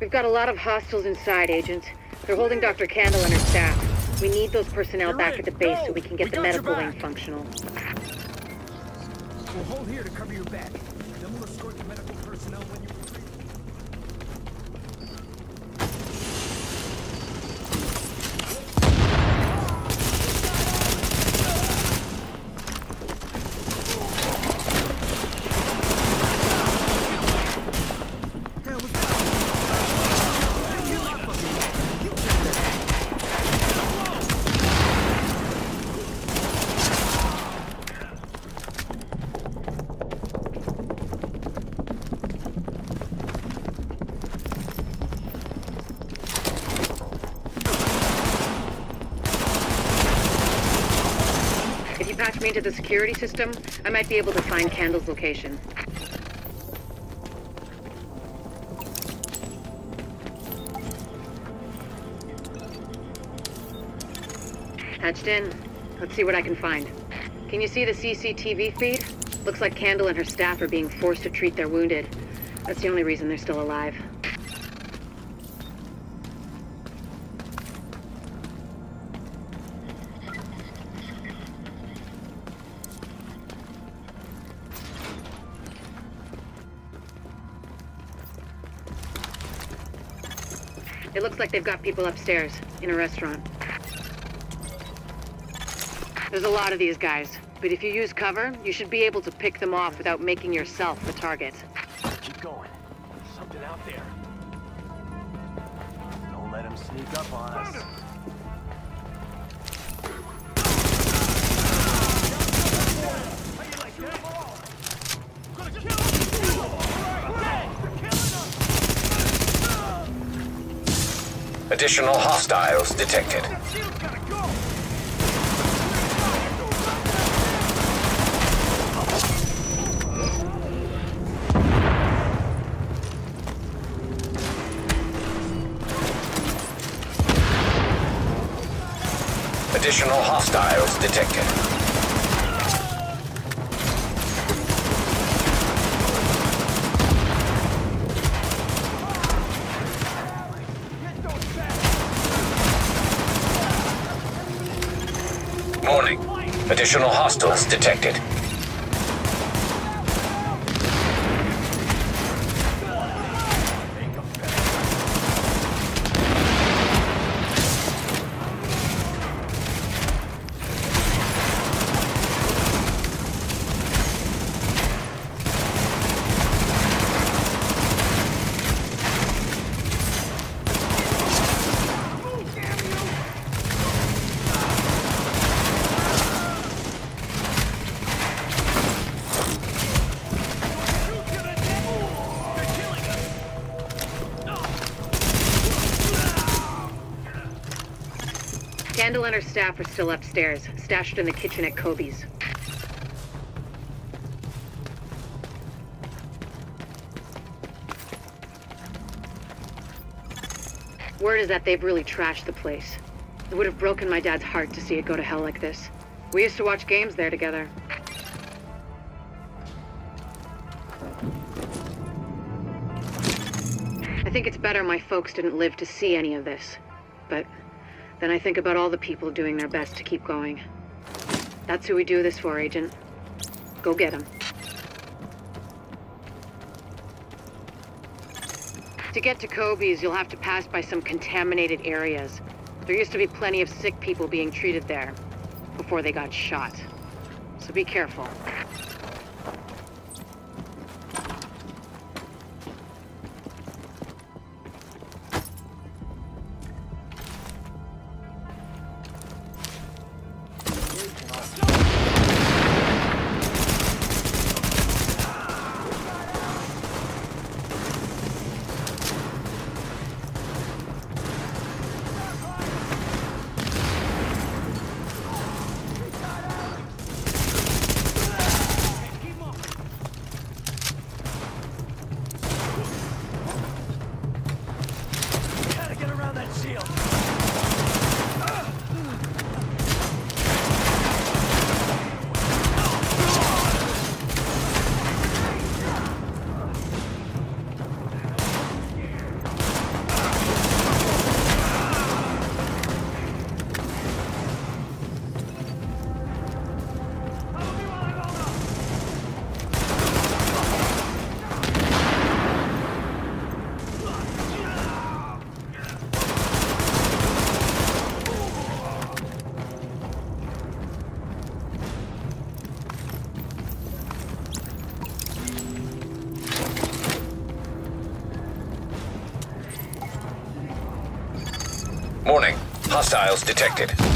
We've got a lot of hostiles inside, agents. They're holding Dr. Kandel and her staff. We need those personnel You're back in. at the base Go. so we can get We the medical wing functional. We'll hold here to cover your back. Then we'll escort the medical personnel when you retrieve. Hell, what's that? Kill my fucking man. You take that. If you patch me into the security system, I might be able to find Kandel's location. Patched in. Let's see what I can find. Can you see the CCTV feed? Looks like Candle and her staff are being forced to treat their wounded. That's the only reason they're still alive. It looks like they've got people upstairs, in a restaurant. There's a lot of these guys, but if you use cover, you should be able to pick them off without making yourself the target. Keep going. There's something out there. Don't let them sneak up on us. Additional hostiles detected. Additional hostiles detected. Additional hostiles detected. Kandel and her staff are still upstairs, stashed in the kitchen at Kobe's. Word is that they've really trashed the place. It would have broken my dad's heart to see it go to hell like this. We used to watch games there together. I think it's better my folks didn't live to see any of this. But then I think about all the people doing their best to keep going. That's who we do this for, Agent. Go get him. To get to Kobe's, you'll have to pass by some contaminated areas. There used to be plenty of sick people being treated there before they got shot. So be careful. shield. Morning. Hostiles detected.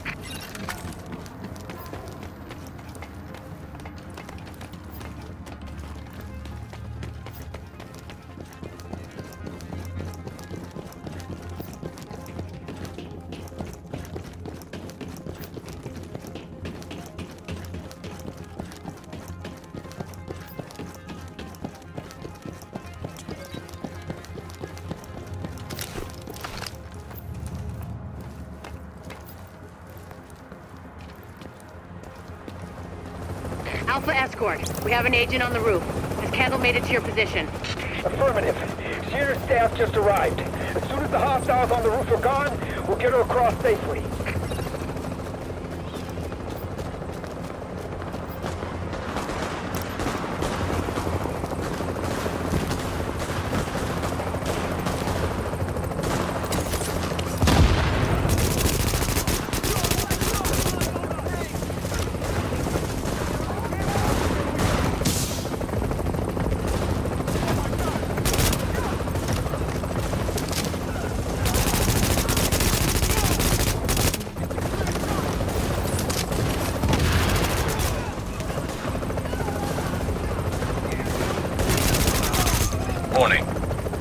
Alpha Escort, we have an agent on the roof. Has Kandel made it to your position? Affirmative. Shearer's staff just arrived. As soon as the hostiles on the roof are gone, we'll get her across safely.